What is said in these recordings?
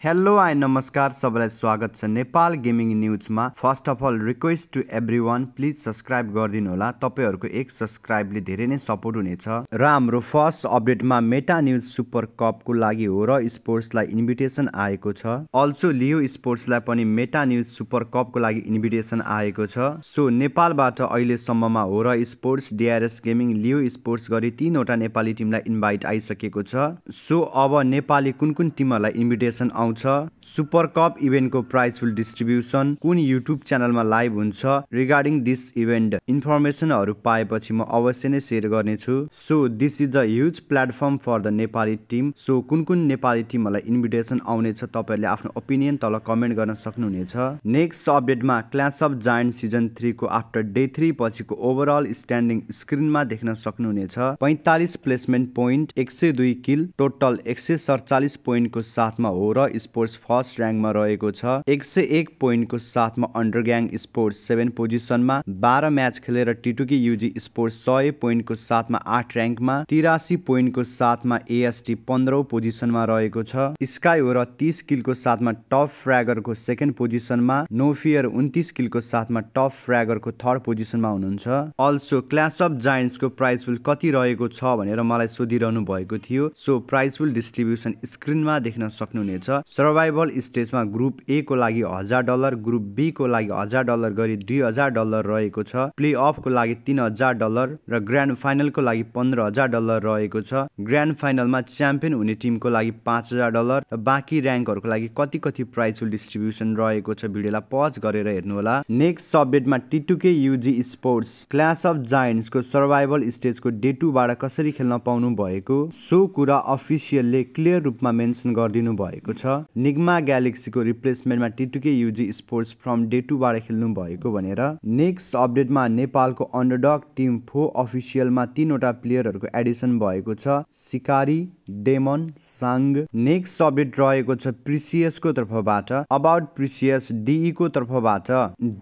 Hello I नमस्कार सबैलाई स्वागत छ नेपाल गेमिङ न्युजमा first of all request to everyone please subscribe गरिदिनु होला। तपाईँहरूको एक सब्सक्राइबले धेरै नै सपोर्ट हुनेछ। र हाम्रो फर्स्ट अपडेटमा मेटा न्युज सुपर कपको लागि हो र स्पोर्ट्सलाई इन्भिटेसन आएको छ। अल्सो लियो स्पोर्ट्सलाई पनि मेटा न्युज सुपर कपको लागि इन्भिटेसन आएको छ। सो नेपालबाट अहिलेसम्ममा हो र sports DRS gaming Leo sports गरी तिनवटा नेपाली टिमलाई इन्भाइट आइसकेको छ। सो अब नेपाली कुन कुन टिमहरूलाई इन्भिटेसन आउँछ। सुपर कप इभेन्टको प्राइज विल डिस्ट्रिब्युसन कुन युट्युब च्यानलमा लाइभ हुन्छ रिगार्डिङ दिस इभेन्ट इन्फर्मेसनहरू पाएपछि म अवश्य नै सेयर गर्नेछु। So this is a huge platform for the Nepali team so कुन कुन नेपाली टिमहरूलाई इन्भिटेसन आउनेछ तपाईँहरूले आफ्नो ओपिनियन तल कमेन्ट गर्न सक्नुहुनेछ। नेक्स्ट अपडेटमा क्लास अफ जायन्ट सिजन थ्रीको आफ्टर डे थ्री पछिको ओभरअल स्ट्यान्डिङ स्क्रिनमा देख्न सक्नुहुनेछ। पैँतालिस प्लेसमेन्ट पोइन्ट एक सय दुई किल टोटल एक सय सडचालिस पोइन्टको साथमा हो र स्पोर्ट्स फर्स्ट ऱ्याङ्कमा रहेको छ। एक सय एक पोइन्टको साथमा अन्डर ग्याङ स्पोर्ट्स सेभेन पोजिसनमा बाह्र म्याच खेलेर टिटुकी युजी स्पोर्ट्स सय पोइन्टको साथमा आठ ऱ्याङ्कमा तिरासी पोइन्टको साथमा एएसटी पन्ध्रौँ पोजिसनमा रहेको छ। स्काई र तिस किलको साथमा टप फ्र्यागरको सेकेन्ड पोजिसनमा नो फियर उन्तिस किलको साथमा टप फ्र्यागरको थर्ड पोजिसनमा हुनुहुन्छ। अल्सो क्लास अफ जायन्ट्सको प्राइस विल कति रहेको छ भनेर मलाई सोधिरहनु भएको थियो। सो प्राइस विल डिस्ट्रिब्युसन स्क्रिनमा देख्न सक्नुहुनेछ। सर्भाइभल स्टेजमा ग्रुप ए को लागि हजार डलर ग्रुप बी को लागि हजार डलर गरी दुई हजार डलर रहेको छ। प्ले अफको लागि तिन हजार डलर र ग्रान्ड फाइनलको लागि पन्ध्र हजार डलर रहेको छ। ग्रान्ड फाइनलमा च्याम्पियन हुने टिमको लागि पाँच हजार डलर र बाँकी ऱ्याङ्कहरूको लागि कति कति प्राइज डिस्ट्रिब्युसन रहेको छ भिडियोलाई पज गरेर हेर्नुहोला। नेक्स्ट सब्जेक्टमा टिटुके युजी स्पोर्ट्स क्लास अफ जायन्ट्सको सर्भाइभल स्टेजको डे टूबाट कसरी खेल्न पाउनु भएको? सो कुरा अफिसियलले क्लियर रूपमा मेन्सन गरिदिनु भएको छ। निगमा ग्यालेक्सीको रिप्लेसमेन्टमा टिटुके युजी स्पोर्ट्स फ्रम डे टूबाट खेल्नु भएको भनेर नेक्स्ट अपडेटमा नेपालको अन्डरडग टिम फो अफिसियलमा तिनवटा प्लेयरहरूको एडिसन भएको छ। सिकारी डेमन साङ नेक्स्ट अपडेट रहेको छ प्रिसियसको तर्फबाट अबाउट प्रिसियस डिईको तर्फबाट।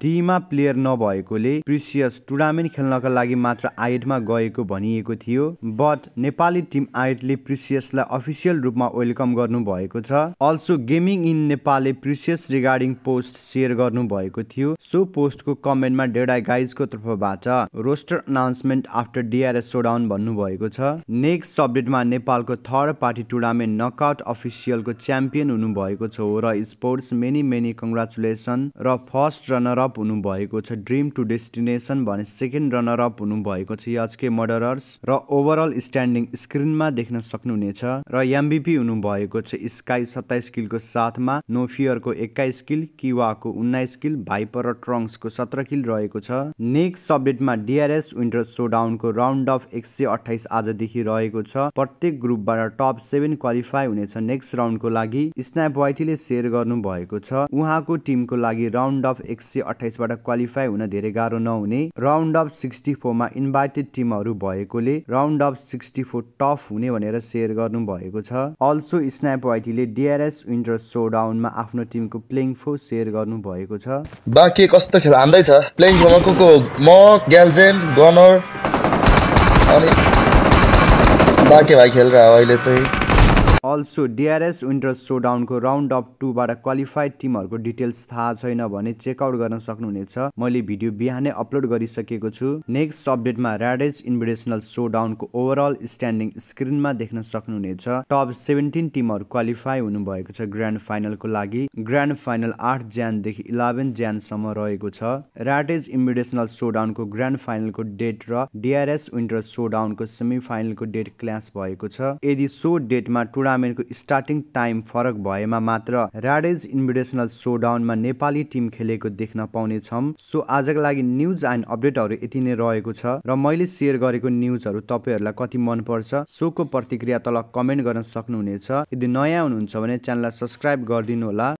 डीमा प्लेयर नभएकोले प्रिसियस टुर्नामेन्ट खेल्नका लागि मात्र आइटमा गएको भनिएको थियो बट नेपाली टिम आइटले प्रिसियसलाई अफिसियल रूपमा वेलकम गर्नु भएको छ। अल्सो गेमिङ इन नेपालले प्रिसियस रिगार्डिङ पोस्ट सेयर गर्नु भएको थियो। सो पोस्टको कमेन्टमा डेडा गाइजको तर्फबाट roster announcement after DRS showdown भन्नुभएको छ। नेक्स्ट अपडेटमा नेपालको थर्ड पार्टी टुर्नामेन्ट नकआउट अफिसियलको च्याम्पियन हुनुभएको छ र स्पोर्ट्स मेनी मेनी कङ्ग्रेचुलेसन र फर्स्ट रनर अप हुनुभएको छ ड्रिम टु डेस्टिनेसन भने सेकेन्ड रनर अप हुनुभएको छ। याचके मर्डरर्स र ओभरअल स्ट्यान्डिङ स्क्रिनमा देख्न सक्नुहुनेछ। र एमबिपी हुनुभएको छ स्काई सत्ताइस किलको साथमा नोफियरको एक्काइस किल किवाको उन्नाइस किल भाइपर र ट्रङ्क्सको सत्र किल रहेको छ। नेक्स्ट अपडेटमा डिआरएस विन्टर सोडाउनको राउन्ड अफ एक सय अठाइस आजदेखि रहेको छ। प्रत्येक ग्रुपबाट टप सेभेन क्वालिफाई हुनेछ नेक्स्ट राउन्डको लागि। स्न्याप वाइटीले सेयर गर्नु भएको छ। उहाँको टिमको लागि राउन्ड अफ एक सय अठाइसबाट क्वालिफाई हुन धेरै गाह्रो नहुने। राउन्ड अफ सिक्सटी फोरमा इन्भाइटेड टिमहरू भएकोले round of sixty four tough हुने भनेर सेयर गर्नु भएको छ। अल्सो स्न्याप वाइटीले डिआरएस विन्टर सोडाउनमा आफ्नो टिमको प्लेइङ फो सेयर गर्नु भएको छ। बाँकी कस्तो खेल हान्दैछ? प्लेइङ फोरमा को को म ग्याल्जेन गनर अनि बाँकी भाइ खेलिरह अहिले चाहिँ। अल्सो डिआरएस विन्टर सोडाउनको राउन्ड अफ टूबाट क्वालिफाइड टिमहरूको डिटेल्स थाहा छैन भने चेकआउट गर्न सक्नुहुनेछ। मैले भिडियो बिहानै अपलोड गरिसकेको छु। नेक्स्ट अपडेटमा ऱ्याडेज इन्भिटेसनल सोडाउनको ओभरअल स्ट्यान्डिङ स्क्रिनमा देख्न सक्नुहुनेछ। टप सेभेन्टिन टिमहरू क्वालिफाई हुनुभएको छ ग्रान्ड फाइनलको लागि। ग्रान्ड फाइनल आठ ज्यानदेखि इलेभेन ज्यानसम्म रहेको छ। ऱ्याडेज इन्भिटेसनल सोडाउनको ग्रान्ड फाइनलको डेट र डिआरएस विन्टर सोडाउनको सेमी फाइनलको डेट क्ल्यास भएको छ। यदि सो डेटमा टुर्ना टुर्नामेन्टको स्टार्टिङ टाइम फरक भएमा मात्र ऱ्याडेज इन्भिटेसनल सोडाउनमा नेपाली टिम खेलेको देख्न पाउनेछौँ। सो आजको लागि न्युज एन्ड अपडेटहरू यति नै रहेको छ र मैले सेयर गरेको न्युजहरू तपाईँहरूलाई कति मनपर्छ सोको प्रतिक्रिया तल कमेन्ट गर्न सक्नुहुनेछ। यदि नयाँ हुनुहुन्छ भने च्यानललाई सब्सक्राइब गरिदिनु होला